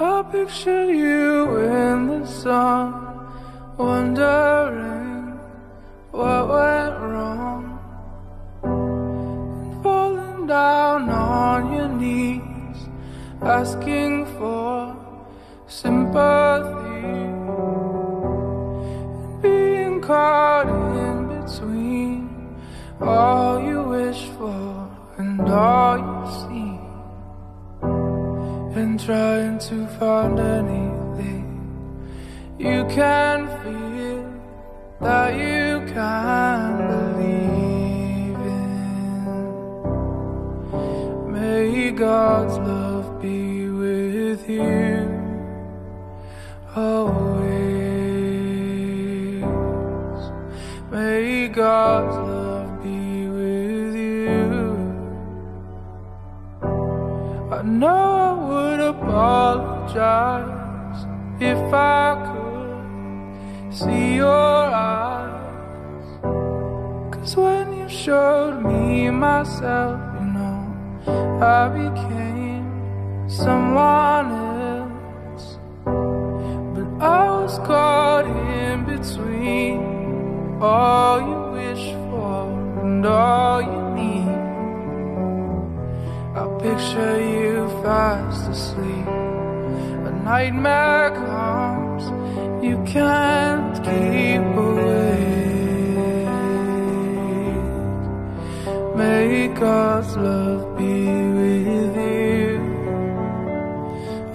I picture you in the sun, wondering what went wrong. And falling down on your knees, asking for sympathy. And being caught in between all you wish for and all you see and trying to find anything you can feel that you can believe in. May God's love be with you always. May God's love I know I would apologize if I could see your eyes. Cause when you showed me myself, you know, I became someone else. But I was caught in between all you wish for and all I picture you fast asleep. A nightmare comes, you can't keep away. May God's love be with you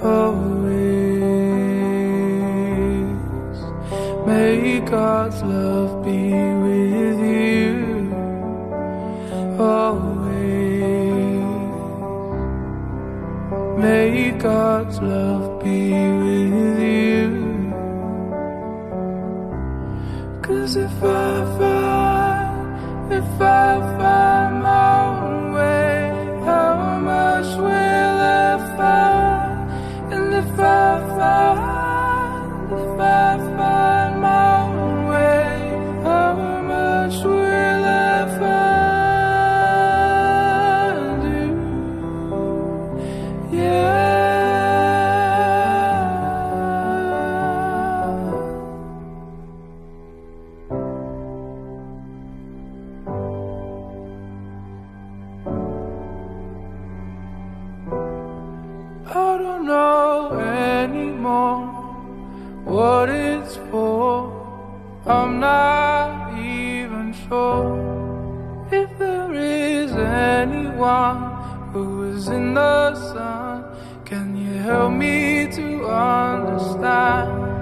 always. May God's love be with you May God's love be with you. Cause if I find, if I find don't know anymore what it's for. I'm not even sure if there is anyone who is in the sun. Can you help me to understand?